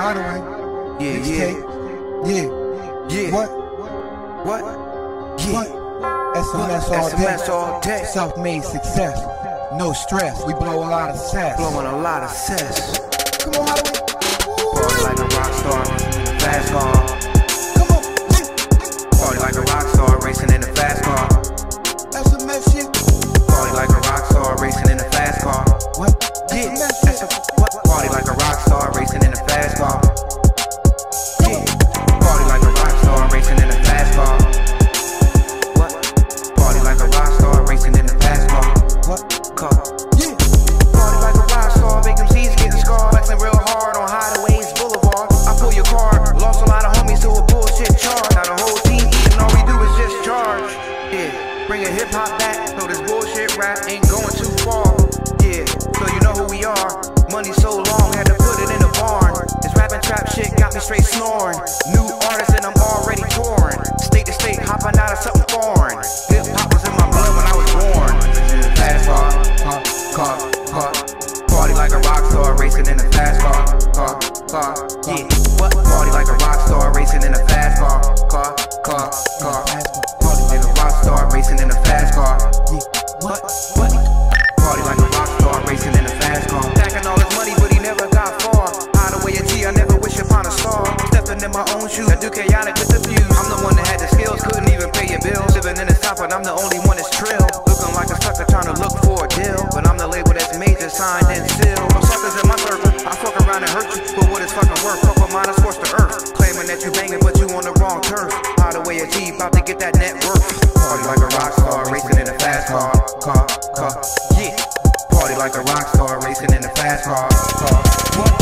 Hideaway. Yeah, Mixtape. Yeah. yeah. What? What? Yeah. What? SMS all SMS day. all day. Self-made success. No stress. We blow a lot of sass. Blowing a lot of cess. Come on, trap shit got me straight snoring. New artist and I'm already touring. State to state, hopping out of something foreign. Hip hop was in my blood when I was born. Fast car, car, car, car. Party like a rock star, racing in a fast car, car, car. Yeah, what? But I'm the only one that's trill. Looking like a sucker trying to look for a deal. But I'm the label that's major, signed and sealed. No suckers in my circle, I fuck around and hurt you. But what is fucking worth? Fuck with mine, I scorch the earth. Claiming that you banging, but you on the wrong turf. Hideaway a G, about to get that net worth. Party like a rock star, racing in a fast car, car, car. Yeah. Party like a rock star, racing in a fast car, car. What?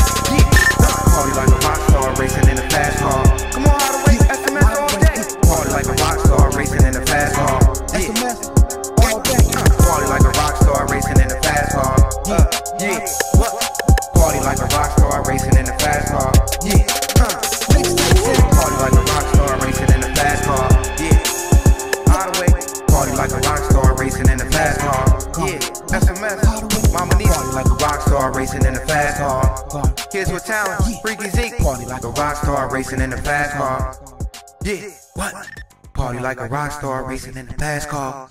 Rock star, racing in a fast car. Kids with talent, freaky Zeke. Party like a rock star, racing in a fast car. Yeah. What? Party like a rock star, racing in a fast car.